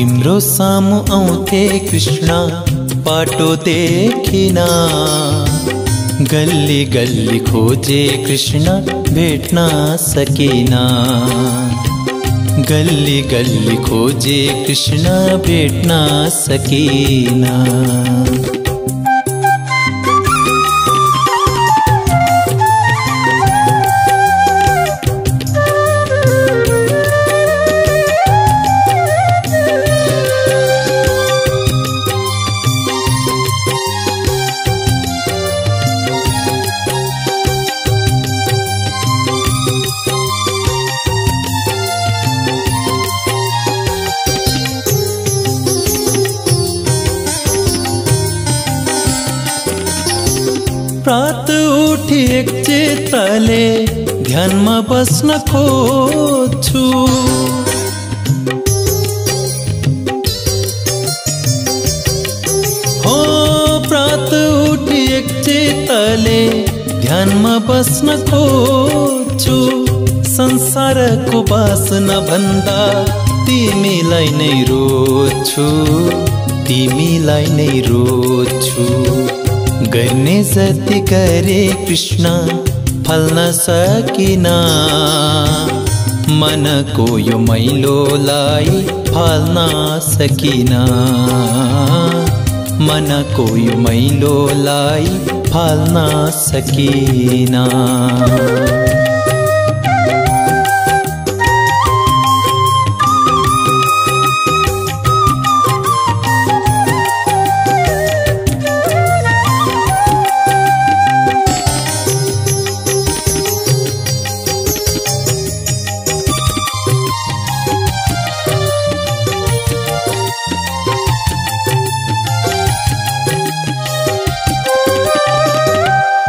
तिम्रो सामु आउँथे कृष्ण बाटो देखिन। गल्ली गल्ली खोजे कृष्ण भेट्न सकिन। गल्ली गल्ली खोजे कृष्ण भेट्न सकिन। प्रात उठी एक चित्रले ध्यानमा बस्न खोज्छु। हो प्रात उठी एक चित्रले ध्यानमा बस्न खोज्छु। संसारको बासना भन्दा तिमीलाई नै रोज्छु तिमीलाई नै रोज्छु। गर्ने जति गरे कृष्ण फल्न सकिन। मनको यो मैलोलाई फाल्न सकिन। मनको यो मैलोलाई फाल्न सकिन।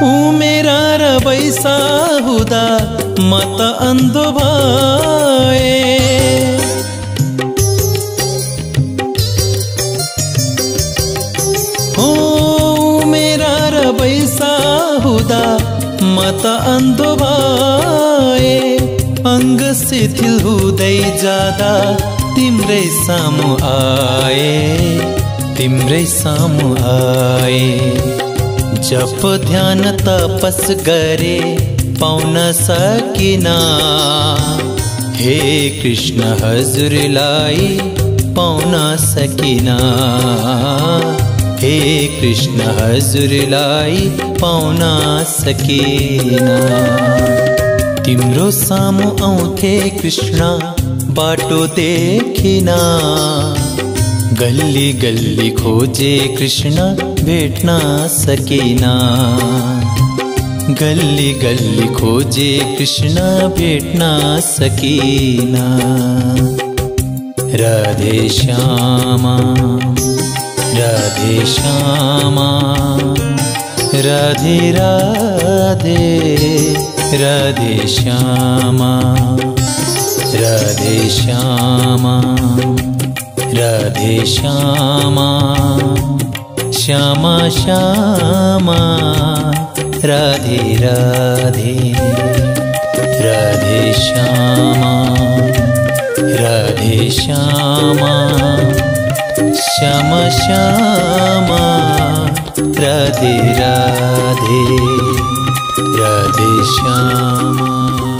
उमेरा र बैसा हुँदा म त अन्धो भए। हो उमेरा र बैसा हुँदा म त शिथिल हुँदै जाँदा तिम्रै सामु आए तिम्रै सामु आए। जप ध्यान तपस गरे पाउन सकिन। हे कृष्ण हजुरलाई पाउन सकिन। हे कृष्ण हजुरलाई पाउन सकिन। तिम्रो सामु आउँथे कृष्ण, बाटो देखिन। गल्ली गल्ली खोजे कृष्ण भेट्न सकिन। गल्ली गल्ली खोजे कृष्ण भेट्न सकिन। राधे श्यामा राधे श्यामा। राधे राधे राधे श्यामा राधे श्यामा राधे श्यामा श्यामा श्यामा राधे राधे श्यामा राधे श्यामा श्यामा श्यामा राधे राधे राधे श्यामा